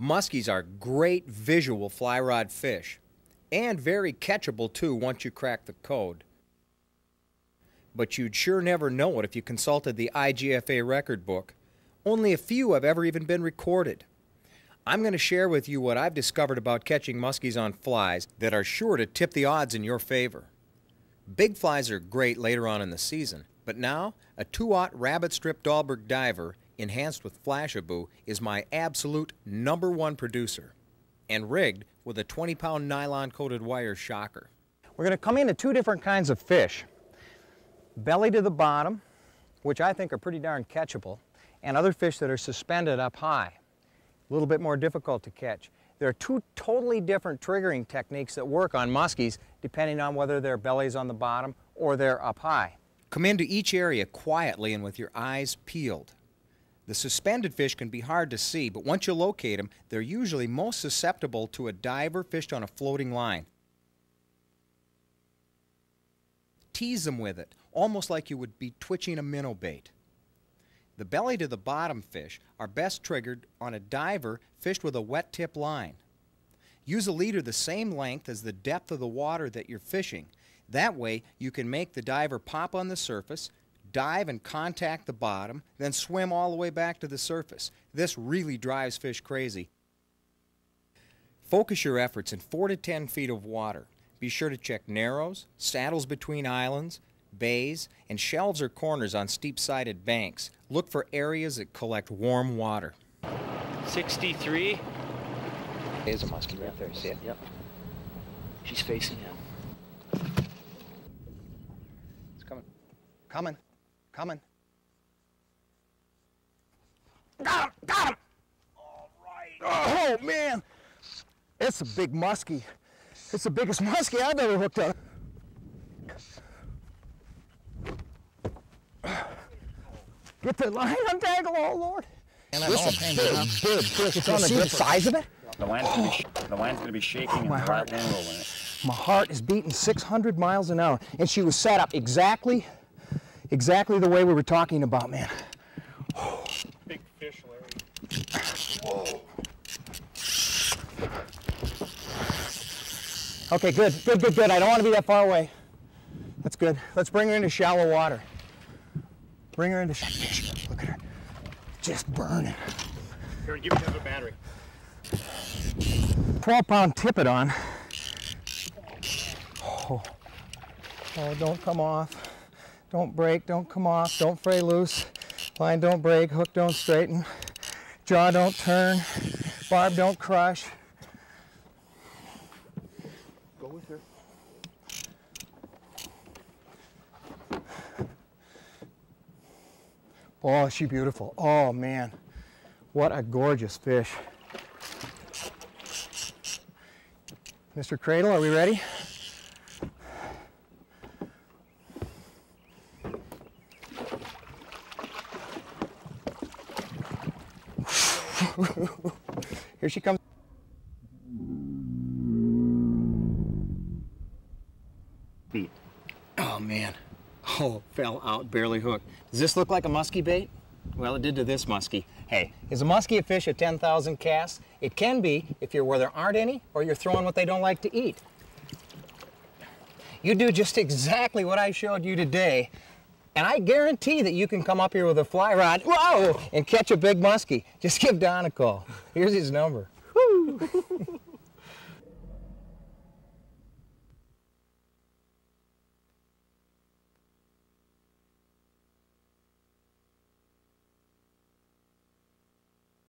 Muskies are great visual fly rod fish and very catchable too once you crack the code. But you'd sure never know it if you consulted the IGFA record book. Only a few have ever even been recorded. I'm going to share with you what I've discovered about catching muskies on flies that are sure to tip the odds in your favor. Big flies are great later on in the season, but now a 2-aught rabbit strip Dahlberg diver enhanced with Flashabou is my absolute number one producer and rigged with a 20 pound nylon coated wire shocker. We're going to come into two different kinds of fish. Belly to the bottom, which I think are pretty darn catchable, and other fish that are suspended up high. A little bit more difficult to catch. There are two totally different triggering techniques that work on muskies depending on whether their belly's on the bottom or they're up high. Come into each area quietly and with your eyes peeled. The suspended fish can be hard to see, but once you locate them, they're usually most susceptible to a diver fished on a floating line. Tease them with it, almost like you would be twitching a minnow bait. The belly to the bottom fish are best triggered on a diver fished with a wet tip line. Use a leader the same length as the depth of the water that you're fishing. That way you can make the diver pop on the surface, dive and contact the bottom, then swim all the way back to the surface. This really drives fish crazy. Focus your efforts in 4 to 10 feet of water. Be sure to check narrows, saddles between islands, bays, and shelves or corners on steep-sided banks. Look for areas that collect warm water. 63. There's a muskie right there, see it? Yep. She's facing him. It's coming. Coming. Coming. Got him! Got him! All right. Oh, man! It's a big muskie. It's the biggest muskie I've ever hooked up. Get the line untangled, oh Lord. And This is big, big fish. It's on the good size of it. The line's gonna be, sh- the line's gonna be shaking and My the heart. rod rolling it. My heart is beating 600 miles an hour. And she was set up exactly, exactly the way we were talking about, man. Big fish, Larry. Okay, good, good, good, good. I don't want to be that far away. That's good. Let's bring her into shallow water. Bring her into shallow Look at her. Just burning. Here, give me another battery. 12 pound tippet on. Oh. oh, don't come off. Don't break, don't come off, don't fray loose. Line don't break, hook don't straighten. Jaw don't turn, barb don't crush. Go with her. Oh, she beautiful. Oh man, what a gorgeous fish. Mr. Cradle, are we ready? Here she comes. Beat. Oh man. Oh, fell out, barely hooked. Does this look like a muskie bait? Well, it did to this muskie. Hey, is a muskie a fish at 10,000 casts? It can be if you're where there aren't any or you're throwing what they don't like to eat. You do just exactly what I showed you today, and I guarantee that you can come up here with a fly rod, whoa, and catch a big muskie. Just give Don a call. Here's his number.